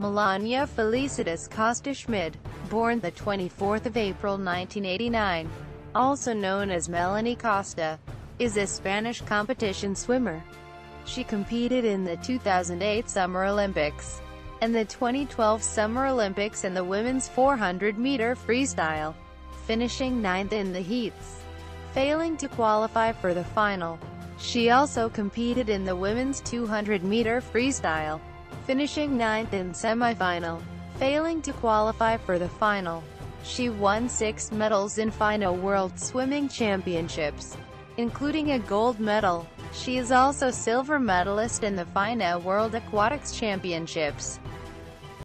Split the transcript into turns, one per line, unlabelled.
Melania Felicitas Costa Schmid, born the 24th of April 1989, also known as Melani Costa, is a Spanish competition swimmer. She competed in the 2008 Summer Olympics and the 2012 Summer Olympics in the women's 400-meter freestyle, finishing ninth in the heats, failing to qualify for the final. She also competed in the women's 200-meter freestyle, finishing ninth in semifinal, failing to qualify for the final. She won six medals in FINA World Swimming Championships, including a gold medal. She is also silver medalist in the FINA World Aquatics Championships.